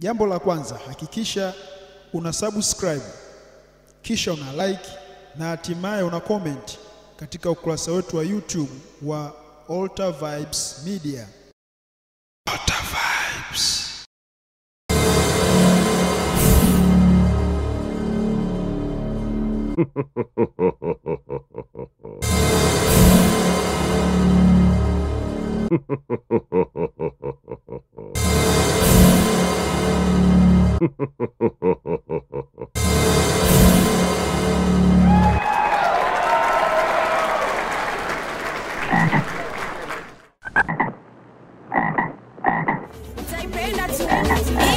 Jambo la kwanza, hakikisha una subscribe, kisha una like na hatimaye una comment katika ukurasa wetu wa YouTube wa Alter Vibes Media. Alter Vibes. It's like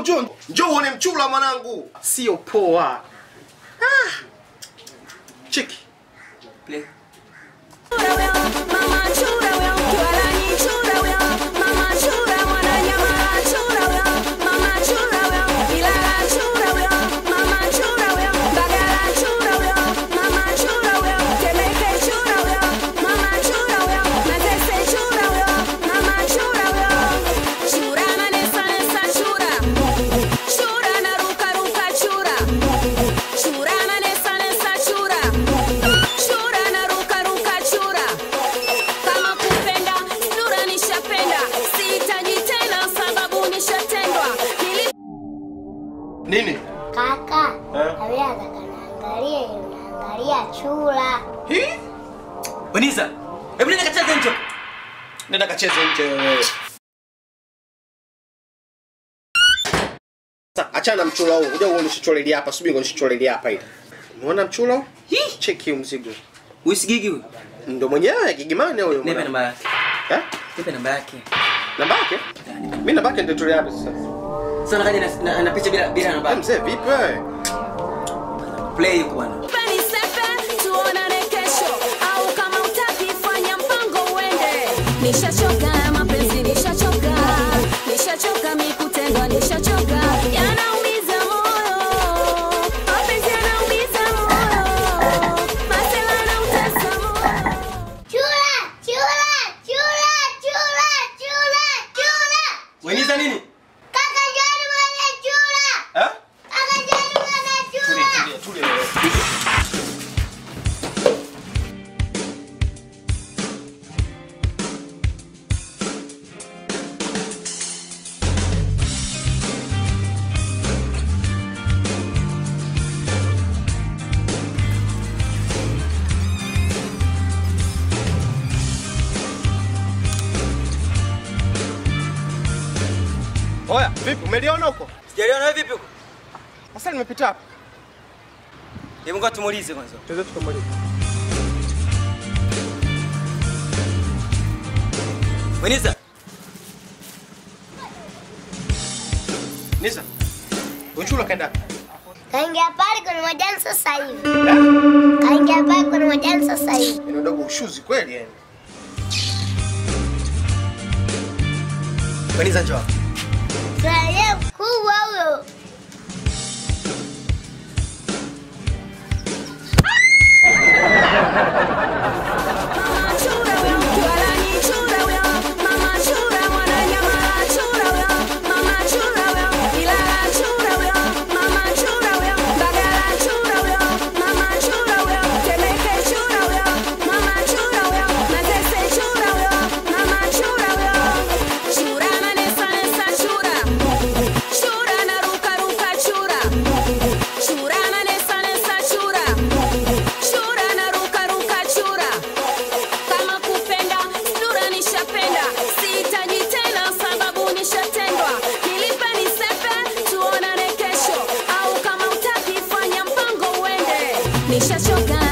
Njoo njoo njoo. Uone mchula mwanangu. Sio poa. Ah. Nini? Kaka, Eh? naweza kanaangalia unaangalia chura. Hii? Boniza. Hebu nenda kacheze nje. Nenda kacheze nje wewe. Sasa achana mchula huu. Ngoja uone nishichoreli hapa. Subiri ngoja nishichoreli hapa ile. Umeona mchula huu? Hii. Cheki huu mzigo. Usigigi huyo. Ndo mwenyewe gigimani huyo. Nipe namba yake. Eh? Nipe namba yake. Namba yake? Mimi namba yake nitatoa hapa sasa. Sasa nakaja na, na, na picha bila bila namba yake. Mzee vipi wewe? Play huko bwana. Tuonane kesho au kama utaki fanya mpango uende nishachoka vipi? Umeliona huko? Sijaliona wewe vipi huko? Sasa nimepita hapa. Hebu ngoja tumuulize kwanza. Tuweze tukamuulize. Wenisa. Nisa. Unchula kaenda. Kaingia pale kwenye majani sasa hivi. Kaingia pale kwenye majani sasa hivi. Ni mdogo ushuzi kweli yani. Wenisa njoo. Sasa kubwa Deixa jogar.